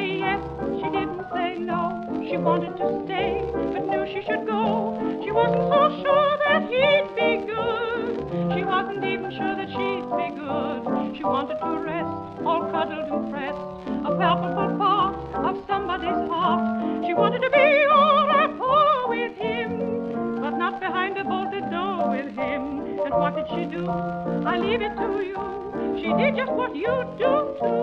Say yes, she didn't say no. She wanted to stay, but knew she should go. She wasn't so sure that he'd be good. She wasn't even sure that she'd be good. She wanted to rest, all cuddled and pressed, a palpable part of somebody's heart. She wanted to be all rapport with him, but not behind a bolted door with him. And what did she do? I leave it to you. She did just what you do too.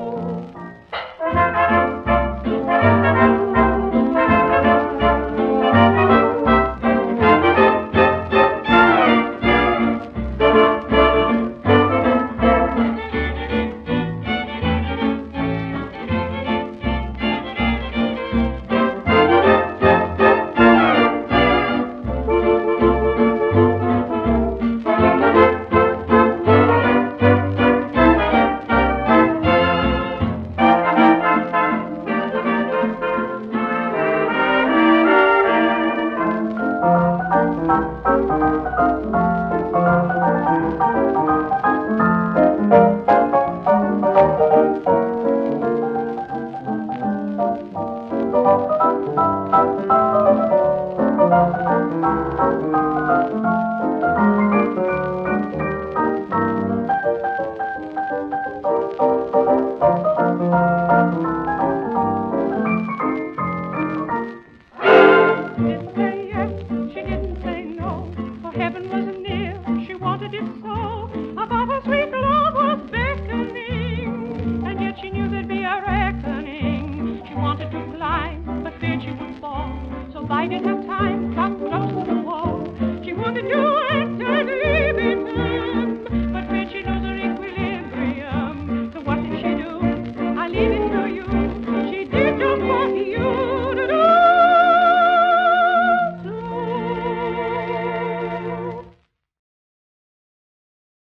Why did have